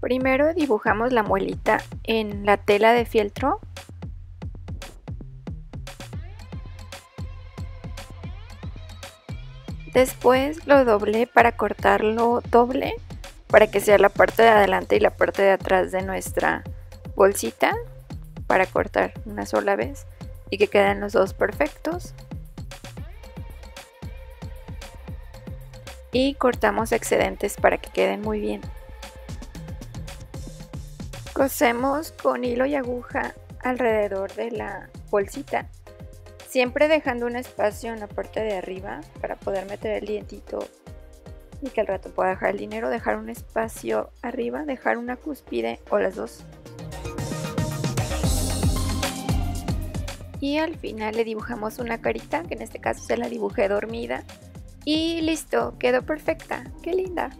Primero dibujamos la muelita en la tela de fieltro. Después lo doblé para cortarlo doble para que sea la parte de adelante y la parte de atrás de nuestra bolsita para cortar una sola vez y que queden los dos perfectos. Y cortamos excedentes para que queden muy bien. Cosemos con hilo y aguja alrededor de la bolsita, siempre dejando un espacio en la parte de arriba para poder meter el dientito y que al rato pueda dejar el dinero, dejar un espacio arriba, dejar una cúspide o las dos. Y al final le dibujamos una carita, que en este caso se la dibujé dormida. Y listo, quedó perfecta. ¡Qué linda!